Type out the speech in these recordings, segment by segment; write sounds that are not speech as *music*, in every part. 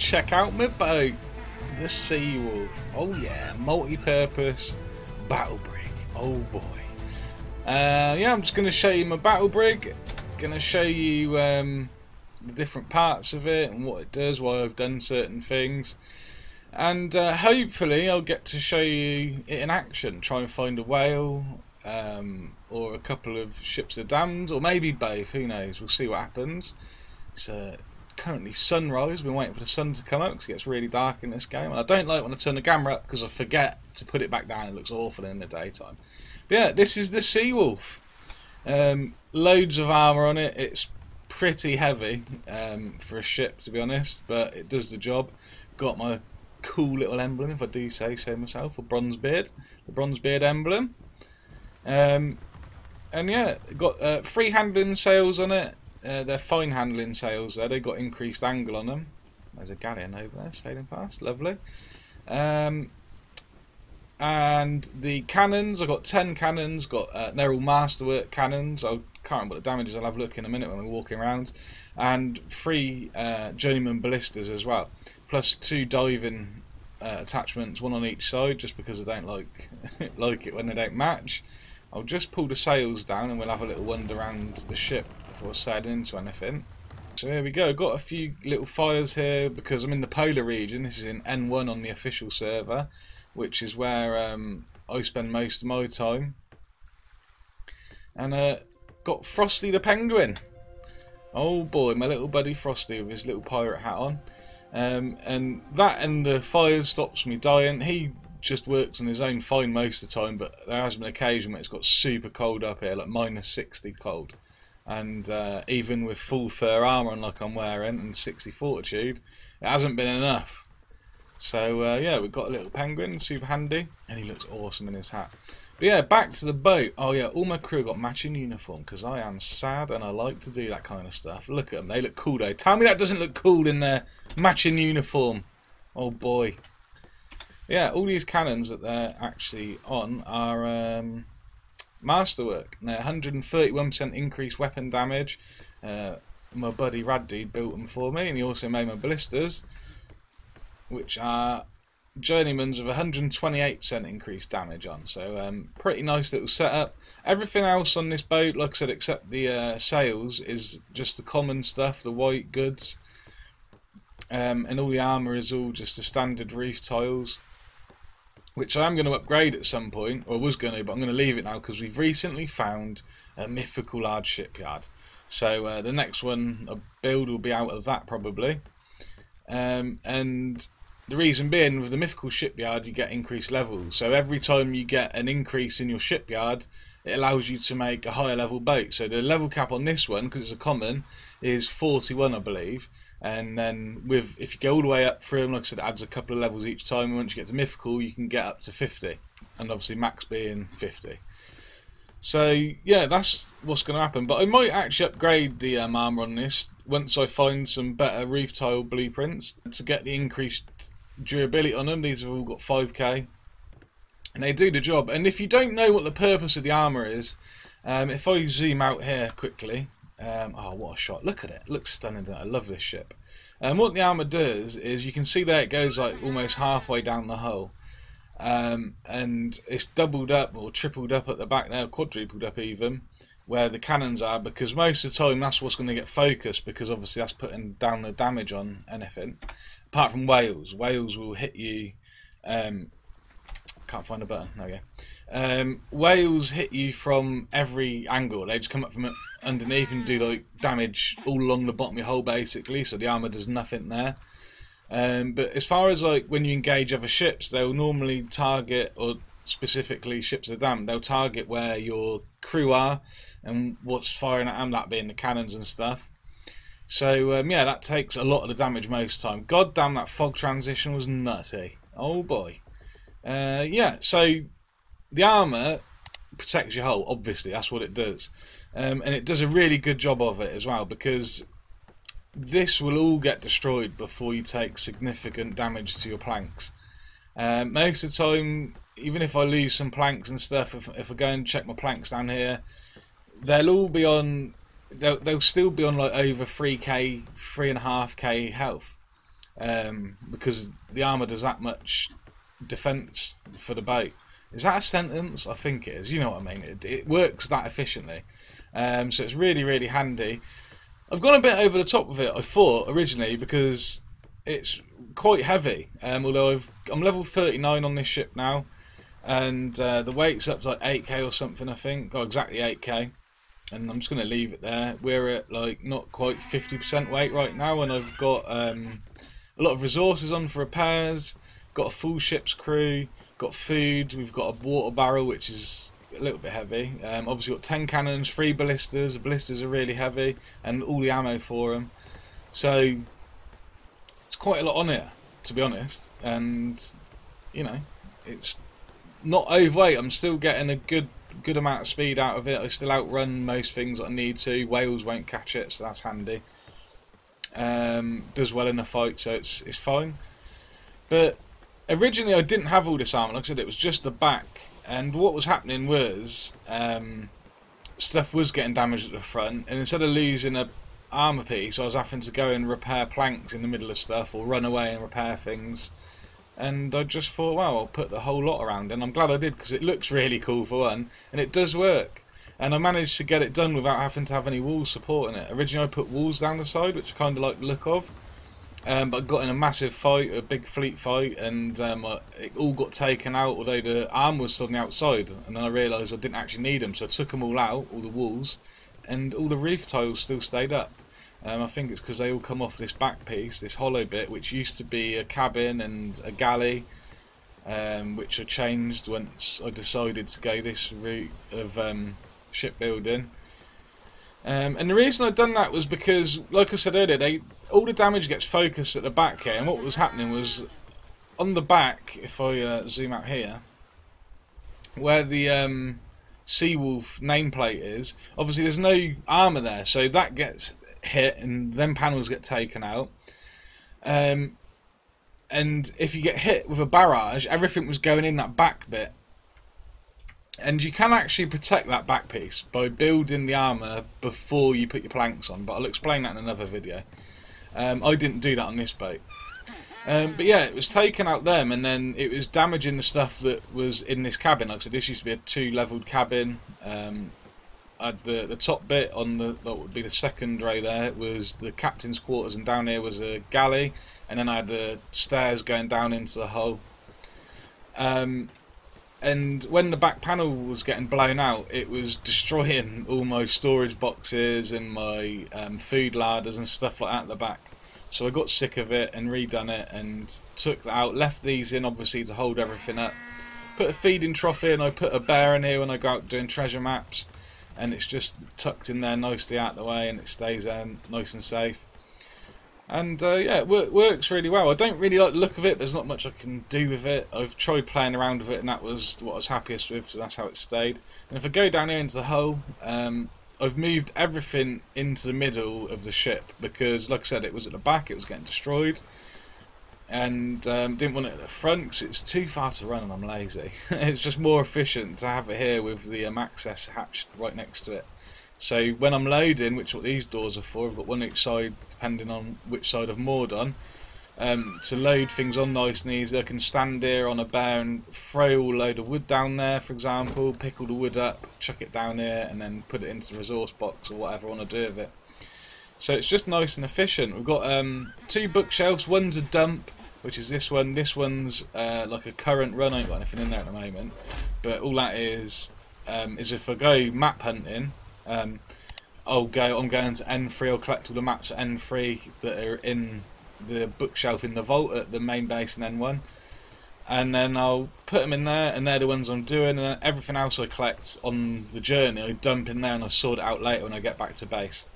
check out my boat, the Sea Wolf. Oh yeah, multi-purpose battle brig. Oh boy. Uh, yeah, I'm just going to show you my battle brig. Going to show you um, the different parts of it and what it does, why I've done certain things. And uh, hopefully I'll get to show you it in action. Try and find a whale um, or a couple of ships of damned or maybe both. Who knows? We'll see what happens. Uh, currently sunrise. Been waiting for the sun to come up because it gets really dark in this game. And I don't like when I turn the camera up because I forget to put it back down. It looks awful in the daytime. But yeah, this is the Seawolf. Um, loads of armour on it. It's pretty heavy um, for a ship, to be honest, but it does the job. Got my cool little emblem, if I do say so myself, a bronze beard, the bronze beard emblem. Um, and yeah, got uh, free handling sails on it. Uh, they're fine handling sails there. They've got increased angle on them. There's a galleon over there sailing past. Lovely. Um, and the cannons, I've got 10 cannons. Got uh, They're all masterwork cannons. I can't remember what the damage is. I'll have a look in a minute when we're walking around. And three uh, journeyman ballistas as well. Plus two diving uh, attachments, one on each side, just because I don't like *laughs* like it when they don't match. I'll just pull the sails down and we'll have a little wander around the ship before sailing into anything. So here we go, got a few little fires here because I'm in the polar region. This is in N1 on the official server, which is where um, I spend most of my time. And uh, got Frosty the Penguin. Oh boy, my little buddy Frosty with his little pirate hat on. Um, and that and the fires stops me dying. He just works on his own fine most of the time, but there has been an occasion where it's got super cold up here, like minus 60 cold and uh, even with full fur armour on like I'm wearing and 60 fortitude, it hasn't been enough. So uh, yeah, we've got a little penguin, super handy, and he looks awesome in his hat. But yeah, back to the boat. Oh yeah, all my crew got matching uniform because I am sad and I like to do that kind of stuff. Look at them, they look cool though. Tell me that doesn't look cool in their matching uniform. Oh boy. Yeah, all these cannons that they're actually on are um, Masterwork. Now, 131% increased weapon damage. Uh, my buddy Raddy built them for me, and he also made my ballistas, which are journeymans of 128% increased damage on. So, um, pretty nice little setup. Everything else on this boat, like I said, except the uh, sails, is just the common stuff, the white goods. Um, and all the armour is all just the standard reef tiles which I am going to upgrade at some point, or was going to, but I'm going to leave it now because we've recently found a mythical large shipyard. So uh, the next one, a build will be out of that probably. Um, and the reason being, with the mythical shipyard, you get increased levels. So every time you get an increase in your shipyard, it allows you to make a higher level boat. So the level cap on this one, because it's a common, is 41, I believe and then with if you go all the way up through them, like I said, it adds a couple of levels each time. And once you get to mythical, you can get up to 50, and obviously max being 50. So yeah, that's what's going to happen. But I might actually upgrade the um, armor on this once I find some better reef tile blueprints to get the increased durability on them. These have all got 5k, and they do the job. And if you don't know what the purpose of the armor is, um, if I zoom out here quickly, um, oh, what a shot. Look at it. looks stunning. I love this ship. And um, what the armour does is you can see there it goes like almost halfway down the hull. Um, and it's doubled up or tripled up at the back there, quadrupled up even, where the cannons are, because most of the time that's what's going to get focused, because obviously that's putting down the damage on anything. Apart from whales. Whales will hit you um, can't find a button. There we go. Um, whales hit you from every angle. They just come up from underneath and do like damage all along the bottom of your hull, basically. So the armor does nothing there. Um, but as far as like when you engage other ships, they'll normally target or specifically ships of damned. They'll target where your crew are and what's firing at them, that being the cannons and stuff. So um, yeah, that takes a lot of the damage most time. God damn, that fog transition was nutty. Oh boy. Uh, yeah, so the armour protects your hull, obviously, that's what it does. Um, and it does a really good job of it as well because this will all get destroyed before you take significant damage to your planks. Um, most of the time, even if I lose some planks and stuff, if, if I go and check my planks down here, they'll all be on, they'll, they'll still be on like over 3k, 3.5k health. um, because the armor does that much defense for the boat. Is that a sentence? I think it is. You know what I mean. It, it works that efficiently, um, so it's really really handy. I've gone a bit over the top of it. I thought originally because it's quite heavy. Um, although I've, I'm level 39 on this ship now, and uh, the weight's up to like 8k or something. I think, oh, exactly 8k. And I'm just going to leave it there. We're at like not quite 50% weight right now, and I've got um, a lot of resources on for repairs. Got a full ship's crew. Got food. We've got a water barrel, which is a little bit heavy. Um, obviously, got 10 cannons, three ballistas. The ballistas are really heavy, and all the ammo for them. So it's quite a lot on here, to be honest. And you know, it's not overweight. I'm still getting a good good amount of speed out of it. I still outrun most things that I need to. Whales won't catch it, so that's handy. Um, does well in a fight, so it's it's fine. But originally, I didn't have all this armor. Like I said, it was just the back. And what was happening was um, stuff was getting damaged at the front, and instead of losing a armor piece, I was having to go and repair planks in the middle of stuff, or run away and repair things and I just thought, wow, I'll put the whole lot around, and I'm glad I did because it looks really cool for one, and it does work. And I managed to get it done without having to have any walls supporting it. Originally, I put walls down the side, which I kind of like the look of, um, but got in a massive fight, a big fleet fight, and um, it all got taken out. Although the arm was still on the outside, and then I realised I didn't actually need them, so I took them all out, all the walls, and all the roof tiles still stayed up. Um, I think it's because they all come off this back piece, this hollow bit, which used to be a cabin and a galley, um, which I changed once I decided to go this route of um, shipbuilding. Um, and the reason I'd done that was because, like I said earlier, they all the damage gets focused at the back here, and what was happening was on the back, if I uh, zoom out here, where the um, Seawolf nameplate is, obviously there's no armour there, so that gets hit and then panels get taken out. Um, and if you get hit with a barrage, everything was going in that back bit. And you can actually protect that back piece by building the armour before you put your planks on, but I'll explain that in another video. Um, I didn't do that on this boat. Um, but yeah, it was taking out them, and then it was damaging the stuff that was in this cabin. Like I said, this used to be a two-leveled cabin. Um, had the the top bit on the that would be the second row there was the captain's quarters, and down here was a galley, and then I had the stairs going down into the hull. Um, and when the back panel was getting blown out, it was destroying all my storage boxes and my um, food larders and stuff like that at the back. So I got sick of it and redone it and took that out, left these in obviously to hold everything up. Put a feeding trough in, I put a bear in here when I go out doing treasure maps and it's just tucked in there nicely out the way and it stays there nice and safe and uh, yeah it works really well I don't really like the look of it there's not much I can do with it I've tried playing around with it and that was what I was happiest with so that's how it stayed and if I go down here into the hull um, I've moved everything into the middle of the ship because like I said it was at the back it was getting destroyed and um, didn't want it at the front because it's too far to run and I'm lazy. *laughs* it's just more efficient to have it here with the um, access hatch right next to it. So when I'm loading, which what these doors are for, I've got one each side depending on which side I've moored on. Um, to load things on nice and easy, I can stand here on a and throw a load of wood down there, for example, pick all the wood up, chuck it down here, and then put it into the resource box or whatever I want to do with it. So it's just nice and efficient. We've got um, two bookshelves. One's a dump, which is this one. This one's uh, like a current run. I ain't got anything in there at the moment, but all that is um, is if I go map hunting, um, I'll go. I'm going to N3. I'll collect all the maps at N3 that are in the bookshelf in the vault at the main base in N1, and then I'll put them in there, and they're the ones I'm doing. And everything else I collect on the journey, I dump in there, and I sort it out later when I get back to base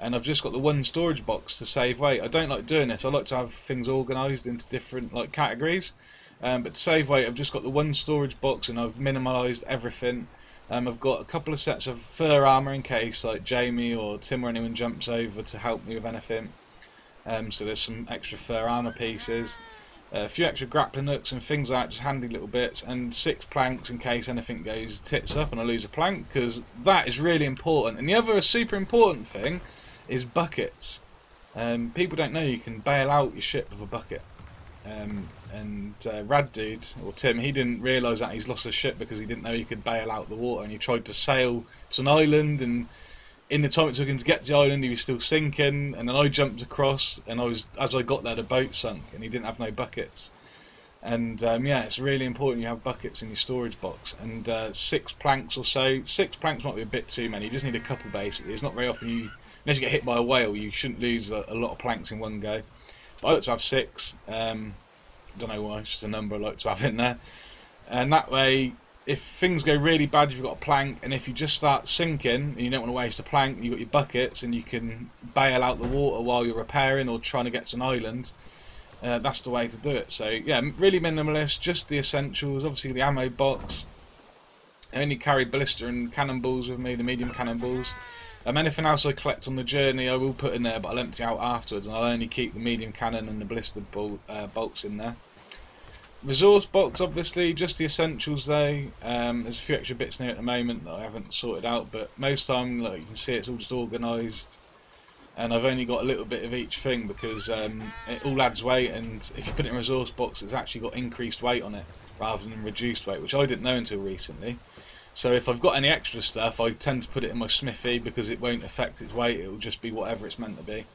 and I've just got the one storage box to save weight. I don't like doing this. I like to have things organised into different like categories. Um, but to save weight, I've just got the one storage box and I've minimalised everything. Um, I've got a couple of sets of fur armour in case like Jamie or Tim or anyone jumps over to help me with anything. Um, so there's some extra fur armour pieces. A few extra grappling hooks and things like that, just handy little bits, and six planks in case anything goes tits up and I lose a plank, because that is really important. And the other super important thing is buckets. Um, people don't know you can bail out your ship with a bucket. Um, and uh, Rad Dude, or Tim, he didn't realise that he's lost his ship because he didn't know he could bail out the water and he tried to sail to an island and in the time it took him to get to the island he was still sinking and then I jumped across and I was as I got there the boat sunk and he didn't have no buckets. And um, yeah, it's really important you have buckets in your storage box. And uh, six planks or so. Six planks might be a bit too many. You just need a couple basically. It's not very often you, unless you get hit by a whale, you shouldn't lose a, a lot of planks in one go. But I like to have six. Um, don't know why, it's just a number I like to have in there. And that way, if things go really bad, you've got a plank, and if you just start sinking and you don't want to waste a plank, you've got your buckets and you can bail out the water while you're repairing or trying to get to an island uh, that's the way to do it. So yeah, really minimalist, just the essentials. Obviously the ammo box. I only carry ballista and cannonballs with me, the medium cannonballs. Um, anything else I collect on the journey I will put in there, but I'll empty out afterwards, and I'll only keep the medium cannon and the ballistic bol uh, bolts in there. Resource box, obviously, just the essentials though. Um, there's a few extra bits in here at the moment that I haven't sorted out, but most of time, like you can see, it's all just organised and I've only got a little bit of each thing because um, it all adds weight and if you put it in a resource box it's actually got increased weight on it rather than reduced weight which I didn't know until recently so if I've got any extra stuff I tend to put it in my smithy because it won't affect its weight. It will just be whatever it's meant to be.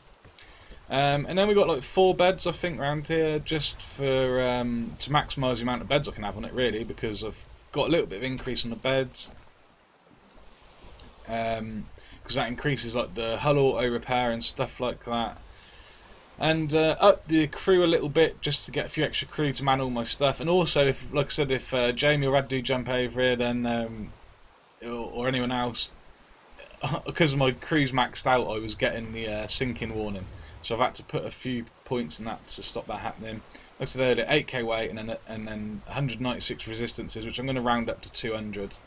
Um, and then we've got like four beds I think around here just for um, to maximise the amount of beds I can have on it really because I've got a little bit of increase on the beds. Um, because that increases like the hull auto repair and stuff like that. And uh, up the crew a little bit just to get a few extra crew to man all my stuff. And also, if like I said, if uh, Jamie or Rad do jump over here, then um, or, or, anyone else, *laughs* because my crew's maxed out, I was getting the uh, sinking warning. So I've had to put a few points in that to stop that happening. Like I said earlier, 8k weight and then and then 196 resistances, which I'm going to round up to 200.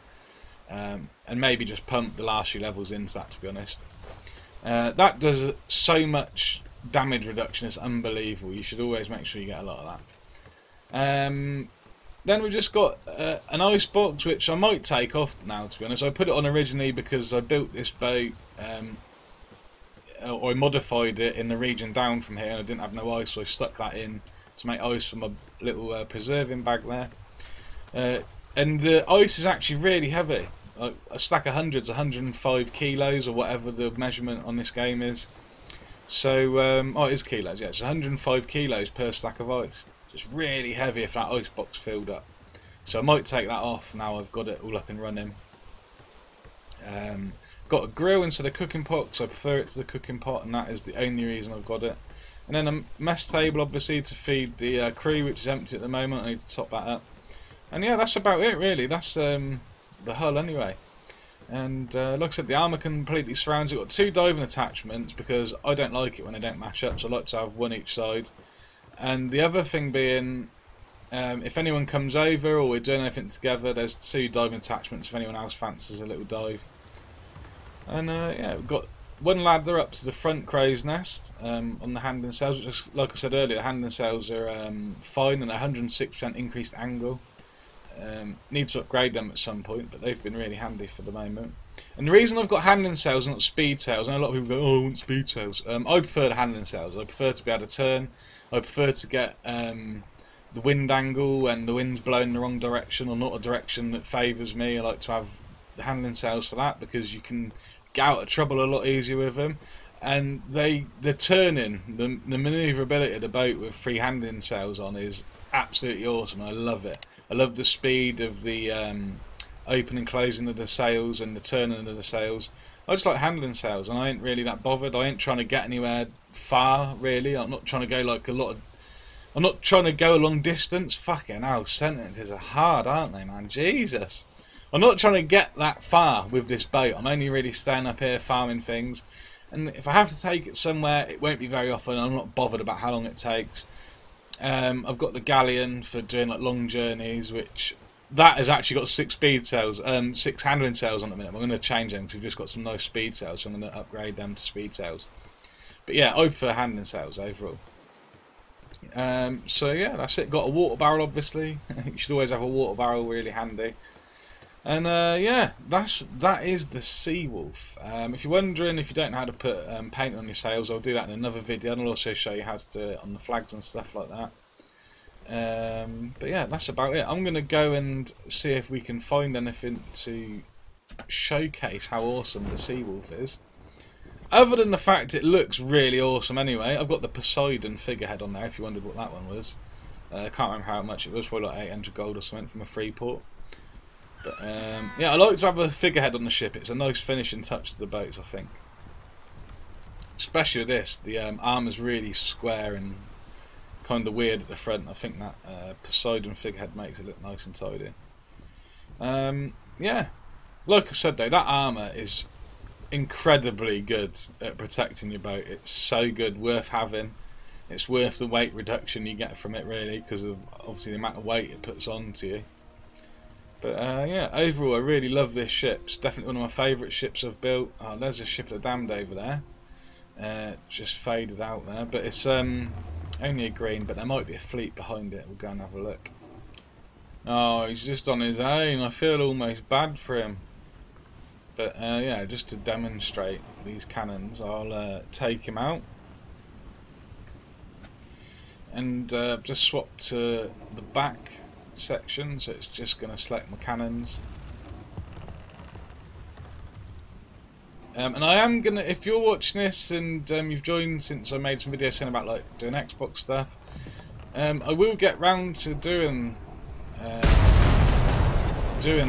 Um, and maybe just pump the last few levels into that to be honest. Uh, that does so much damage reduction, is unbelievable. You should always make sure you get a lot of that. Um, then we've just got uh, an ice box, which I might take off now, to be honest. I put it on originally because I built this boat, um, or I modified it in the region down from here, and I didn't have no ice, so I stuck that in to make ice for my little uh, preserving bag there. Uh, and the ice is actually really heavy a stack of hundreds, 105 kilos or whatever the measurement on this game is. So, um, oh, it is kilos, yeah, it's 105 kilos per stack of ice. It's really heavy if that ice box filled up. So I might take that off now I've got it all up and running. Um, got a grill instead of cooking pot, so I prefer it to the cooking pot, and that is the only reason I've got it. And then a mess table, obviously, to feed the uh, crew, which is empty at the moment. I need to top that up. And yeah, that's about it, really. That's um, the hull anyway. And uh, like I said, the armour completely surrounds it. Got two diving attachments because I don't like it when they don't match up, so I like to have one each side. And the other thing being, um, if anyone comes over or we're doing anything together, there's two diving attachments if anyone else fancies a little dive. And uh, yeah, we've got one ladder up to the front crow's nest um, on the handling sails, which is, like I said earlier, the handling sails are um, fine and 106% increased angle. Um, need to upgrade them at some point, but they've been really handy for the moment. And the reason I've got handling sails not speed sails, and a lot of people go, oh, I want speed sails. Um, I prefer the handling sails. I prefer to be able to turn. I prefer to get um, the wind angle and the wind's blowing the wrong direction or not a direction that favours me. I like to have the handling sails for that because you can get out of trouble a lot easier with them. And they, the turning, the, the manoeuvrability of the boat with free handling sails on is absolutely awesome. I love it. I love the speed of the um, opening and closing of the sails and the turning of the sails. I just like handling sails, and I ain't really that bothered. I ain't trying to get anywhere far, really. I'm not trying to go like a lot of. I'm not trying to go a long distance. Fucking hell, sentences are hard, aren't they, man? Jesus. I'm not trying to get that far with this boat. I'm only really staying up here farming things. And if I have to take it somewhere, it won't be very often. I'm not bothered about how long it takes. Um, I've got the Galleon for doing like long journeys, which that has actually got six speed sails, um, six handling sails on the minute. I'm going to change them because we've just got some nice speed sails, so I'm going to upgrade them to speed sails. But yeah, I prefer handling sails overall. Um, so yeah, that's it. Got a water barrel, obviously. *laughs* you should always have a water barrel really handy. And uh, yeah, that's that is the Seawolf. Um, if you're wondering if you don't know how to put um, paint on your sails, I'll do that in another video, and I'll also show you how to do it on the flags and stuff like that. Um, but yeah, that's about it. I'm going to go and see if we can find anything to showcase how awesome the Seawolf is. Other than the fact it looks really awesome anyway, I've got the Poseidon figurehead on there if you wondered what that one was. Uh, I can't remember how much it was, probably like 800 gold or something from a free port. But um, yeah, I like to have a figurehead on the ship. It's a nice finishing touch to the boats, I think. Especially with this, the um, armour's really square and kind of weird at the front. I think that uh, Poseidon figurehead makes it look nice and tidy. Um, yeah, like I said though, that armour is incredibly good at protecting your boat. It's so good, worth having. It's worth the weight reduction you get from it really, because of obviously the amount of weight it puts onto you. But uh, yeah, overall I really love this ship. It's definitely one of my favourite ships I've built. Oh, there's a ship the damned over there. Uh, just faded out there, but it's um, only a green, but there might be a fleet behind it. We'll go and have a look. Oh, he's just on his own. I feel almost bad for him. But uh, yeah, just to demonstrate these cannons, I'll uh, take him out. And uh, just swap to the back section, so it's just going to select my cannons. Um, and I am gonna, if you're watching this and um, you've joined since I made some videos saying about like doing Xbox stuff, um, I will get round to doing uh, doing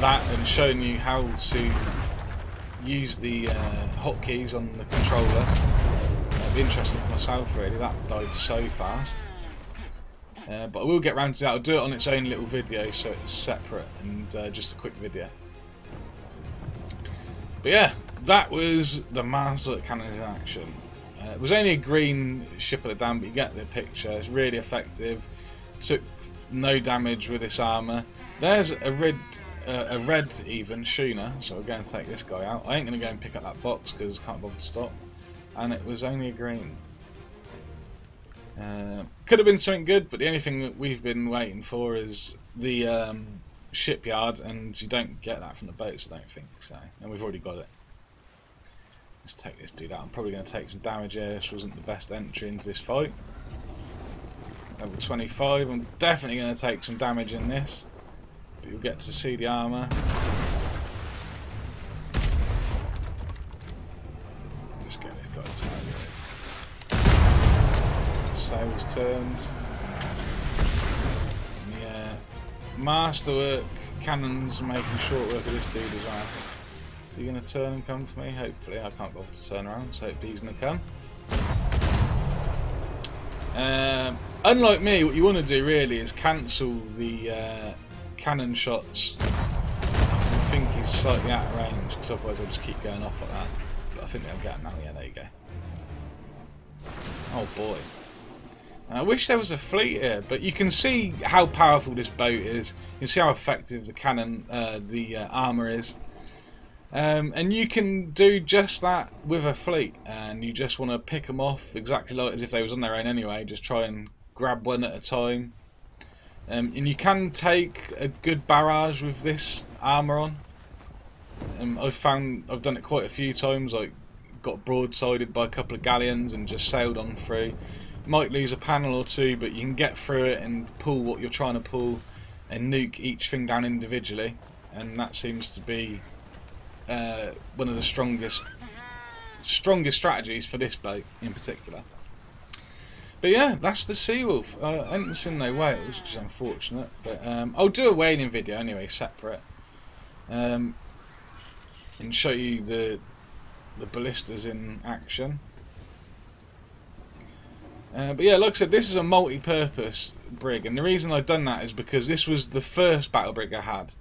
that and showing you how to use the uh, hotkeys on the controller. It'll be interesting for myself really. That died so fast. Uh, but I will get round to that. I'll do it on its own little video so it's separate and uh, just a quick video. But yeah, that was the Master Cannons in action. Uh, it was only a green ship of the damned, but you get the picture. It's really effective. Took no damage with this armour. There's a red, uh, a red even schooner, so we're going to take this guy out. I ain't going to go and pick up that box because I can't bother to stop. And it was only a green. Uh, could have been something good, but the only thing that we've been waiting for is the um, shipyard, and you don't get that from the boats, I don't think. So, and we've already got it. Let's take this dude out. I'm probably going to take some damage here. This wasn't the best entry into this fight. Level 25. I'm definitely going to take some damage in this, but you'll get to see the armour. Sails turned. Yeah, masterwork cannons making short work of this dude as well. Is he going to turn and come for me? Hopefully, I can't bother to turn around, so hopefully he's going to come. Um, unlike me, what you want to do really is cancel the uh, cannon shots. I think he's slightly out of range, because otherwise I'll just keep going off like that. But I think they'll get him now. Yeah, there you go. Oh boy. I wish there was a fleet here, but you can see how powerful this boat is. You can see how effective the cannon, uh, the uh, armour is. Um, and you can do just that with a fleet, and you just want to pick them off exactly like as if they was on their own anyway. Just try and grab one at a time. Um, and you can take a good barrage with this armour on. Um, I've found I've done it quite a few times. Like got broadsided by a couple of galleons and just sailed on through might lose a panel or two, but you can get through it and pull what you're trying to pull and nuke each thing down individually. And that seems to be uh, one of the strongest strongest strategies for this boat in particular. But yeah, that's the Seawolf. Uh, I haven't seen no whales, which is unfortunate. But um, I'll do a whaling video anyway, separate, um, and show you the the ballistas in action. Uh, but yeah, like I said, this is a multi-purpose brig, and the reason I've done that is because this was the first battle brig I had,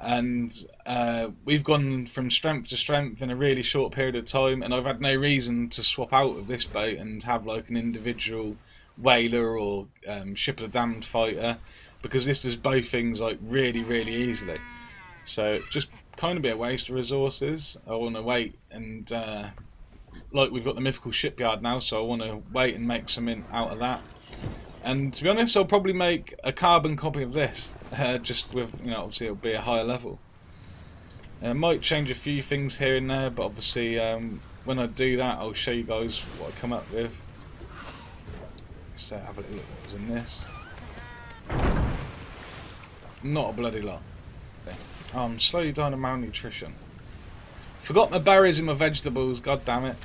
and uh, we've gone from strength to strength in a really short period of time, and I've had no reason to swap out of this boat and have like an individual whaler or um, ship of the damned fighter, because this does both things like really, really easily. So just kind of be a waste of resources. I want to wait and uh, like we've got the mythical shipyard now, so I want to wait and make something out of that. And to be honest, I'll probably make a carbon copy of this, *laughs* uh, just with, you know, obviously it'll be a higher level. I might change a few things here and there, but obviously um, when I do that, I'll show you guys what I come up with. So have a look what was in this. Not a bloody lot. I'm slowly dying of malnutrition. Forgot my berries and my vegetables, god damn it.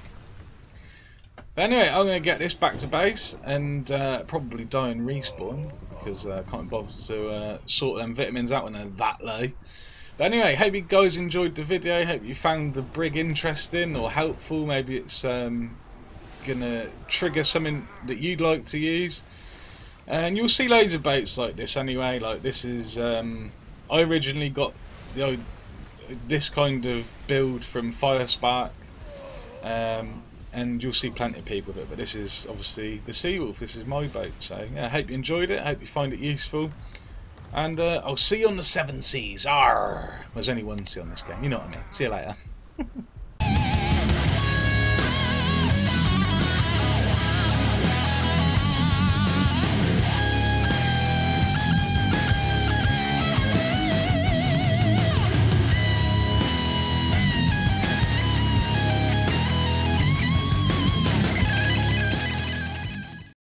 But anyway, I'm going to get this back to base and uh, probably die and respawn because uh, I can't bother to uh, sort them vitamins out when they're that low. But anyway, hope you guys enjoyed the video. Hope you found the brig interesting or helpful. Maybe it's um, gonna trigger something that you'd like to use. And you'll see loads of boats like this anyway. Like this is, um, I originally got the this kind of build from Firespark, um, and you'll see plenty of people with it. But this is obviously the Seawolf. This is my boat. So yeah, I hope you enjoyed it. I hope you find it useful. And uh, I'll see you on the seven seas. Arr! There's only one sea on this game. You know what I mean. See you later. *laughs*